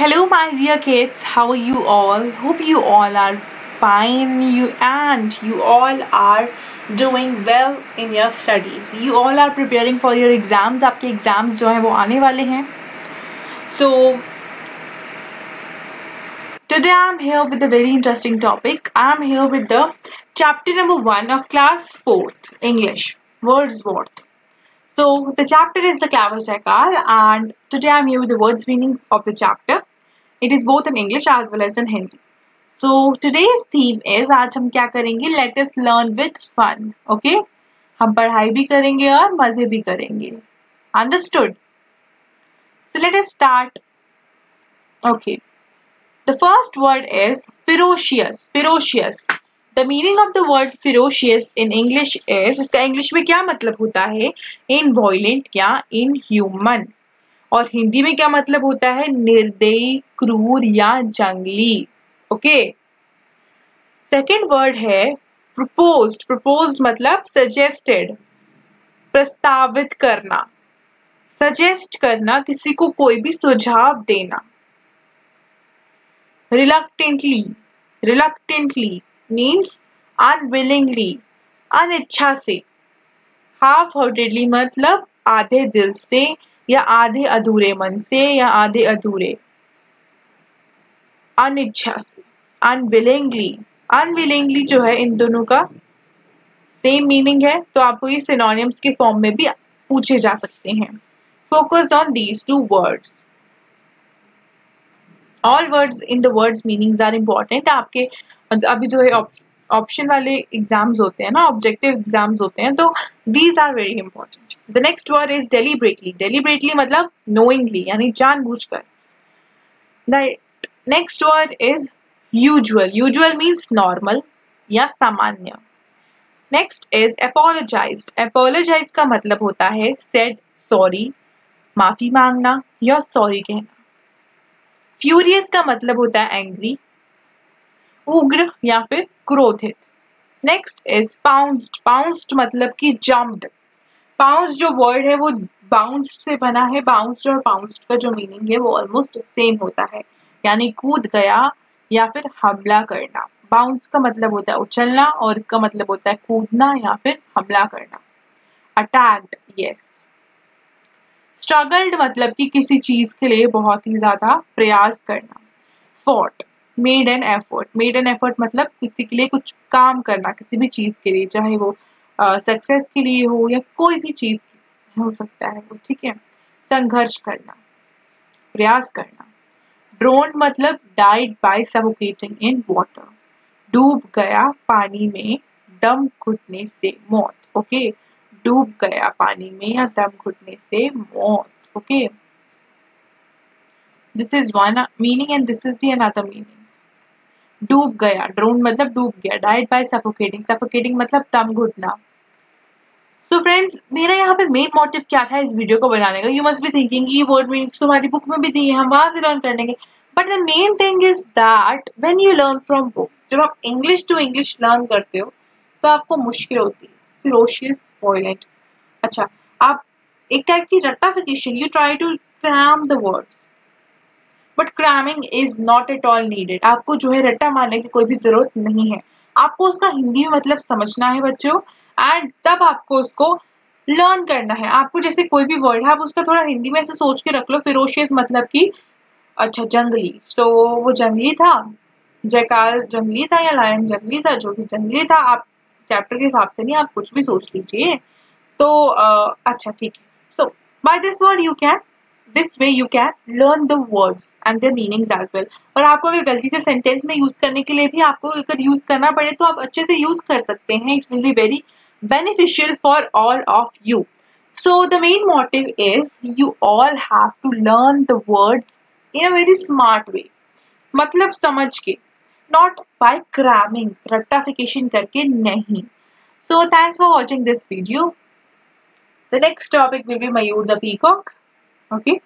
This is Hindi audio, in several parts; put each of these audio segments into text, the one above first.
Hello, my dear kids. How are you all? Hope you all are fine. You and you all are doing well in your studies. You all are preparing for your exams. आपके exams जो हैं वो आने वाले हैं. So today I'm here with a very interesting topic. I'm here with the chapter number one of class fourth English Wordsworth. So the chapter is the Claver Jackal and today I'm here with the words meanings of the chapter. It is both in English as well as in Hindi. So today's theme is आज हम क्या करेंगे Let us learn with fun. Okay? हम पढ़ाई भी करेंगे और मजे भी करेंगे. Understood? So let us start. Okay. The first word is ferocious. Ferocious. The meaning of the word ferocious in English is, इसका इंग्लिश में क्या मतलब होता है? Inviolent या इन ह्यूमन और हिंदी में क्या मतलब होता है? निर्दयी, क्रूर या जंगली. ओके सेकेंड वर्ड है प्रपोज्ड प्रपोज्ड मतलब सजेस्टेड प्रस्तावित करना. सजेस्ट करना किसी को कोई भी सुझाव देना. रिलक्टेंटली रिलक्टेंटली मीन्स अनविलिंगली अनिच्छा से। हाफ़ हार्टेडली मतलब आधे दिल से या आधे अधूरे मन से या आधे अधूरे। अनिच्छा से। अनविलिंगली अनविलिंगली जो है इन दोनों का सेम मीनिंग है तो आपको ये सिनोनियम्स के फॉर्म में भी पूछे जा सकते हैं। Focused on these two words all words in the words meanings are important आपके अभी जो है ऑप्शन वाले एग्ज़ाम्स होते हैं ना ऑब्जेक्टिव एग्ज़ाम्स होते हैं तो these are very important the next word is deliberately deliberately मतलब नोइंगली यानी जानबूझकर. Next word is usual usual means normal या सामान्य. नेक्स्ट इज़ एपोलोजाइज एपोलोजाइज का मतलब होता है सेड सॉरी माफ़ी मांगना या सॉरी कहना. फ्यूरियस का मतलब होता है एंग्री उग्र या फिर क्रोधित। नेक्स्ट इज़ पाउंस्ड पाउंस्ड मतलब कि जम्प्ड पाउंस जो वर्ड है वो बाउंस से बना है। बाउंस्ड और पाउंस्ड का जो मीनिंग है वो ऑलमोस्ट सेम होता है। यानी कूद गया या फिर हमला करना। बाउंस का मतलब होता है उछलना और इसका मतलब होता है कूदना या फिर हमला करना। अटैक्ड यस स्ट्रगल्ड मतलब कि किसी चीज़ के लिए बहुत ही ज़्यादा प्रयास करना। Fought made an effort made an effort मतलब किसी के लिए कुछ काम करना किसी भी चीज़ के लिए चाहे वो सक्सेस uh, के लिए हो या कोई भी चीज़ हो सकता है वो ठीक है? संघर्ष करना प्रयास करना। ड्रोन मतलब died by suffocating in water डूब गया पानी में दम घुटने से मौत ओके? डूब गया पानी में या दम घुटने से मौत okay? This is one meaning and this is the another meaning डूब गया ड्रोन मतलब डूब गया डाइड बाय सफोकेटिंग सफोकेटिंग मतलब दम घुटना। सो फ्रेंड्स मेरा यहाँ पे मेन मोटिव क्या था इस वीडियो को बनाने का? यू मस्ट बी थिंकिंग ये वर्ड मीनिंग्स तो हमारी बुक में भी दी है हम वहाँ से लर्न कर लेंगे but the main thing is that when you learn from book जब आप इंग्लिश टू इंग्लिश लर्न करते हो तो आपको मुश्किल होती है फिरोशियस वॉयलेंट अच्छा आप एक टाइप की रट्टाफिकेशन you try to cram the words but cramming is not at all needed आपको जो है रट्टा मारने की कोई भी ज़रूरत नहीं है। आपको उसका हिंदी में मतलब समझना है बच्चों एंड तब आपको उसको लर्न करना है। आपको जैसे कोई भी वर्ड है आप उसका थोड़ा हिंदी में ऐसे सोच के रख लो फिरोशियस मतलब कि अच्छा जंगली। तो वो जंगली था जयकाल जंगली था या लायन जंगली था जो भी जंगली था आप चैप्टर के हिसाब से नहीं आप कुछ भी सोच लीजिए। तो uh, अच्छा ठीक है। So by this word you can This way you can learn the words and their meanings as well और आपको अगर गलती से सेंटेंस में यूज करने के लिए भी आपको अगर यूज करना पड़े तो आप अच्छे से यूज कर सकते हैं it will be very beneficial for all of you. So the main motive is you all have to learn the words in a very smart way. मतलब समझ के not by cramming rectification करके नहीं. So thanks for watching this video. The next topic will be Mayur the Peacock. Okay.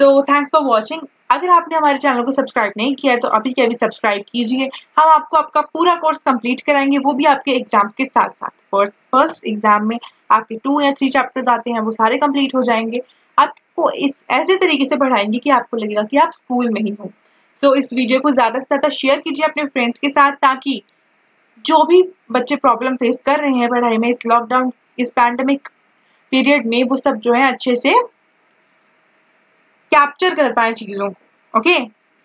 So thanks for watching. अगर आपने हमारे चैनल को सब्सक्राइब नहीं किया है तो अभी के अभी सब्सक्राइब कीजिए हम आपको आपका पूरा कोर्स कंप्लीट कराएँगे वो भी आपके एग्ज़ाम के साथ साथ फ़र्स्ट फ़र्स्ट एग्ज़ाम में आपके टू या थ्री चैप्टर्स आते हैं वो सारे कंप्लीट हो जाएँगे आपको इस ऐसे तरीके से पढ़ाएँगे कि आपको लगेगा कि आप स्कूल में ही हो सो so, इस वीडियो को ज़्यादा से ज़्यादा शेयर कीजिए अपने फ्रेंड्स के साथ ताकि जो भी बच्चे प्रॉब्लम फेस कर रहे हैं पढ़ाई में इस लॉकडाउन इस पैंडमिक पीरियड में वो सब जो है अच्छे से कैप्चर कर पाए चीज़ों को okay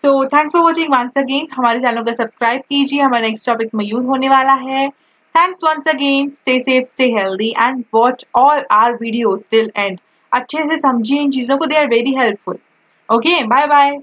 so thanks for watching once again हमारे चैनल को सब्सक्राइब कीजिए। हमारा नेक्स्ट टॉपिक मयूर होने वाला है। Thanks once again stay safe stay healthy and watch all our video till end अच्छे से समझिए इन चीज़ों को. They are very helpful okay bye bye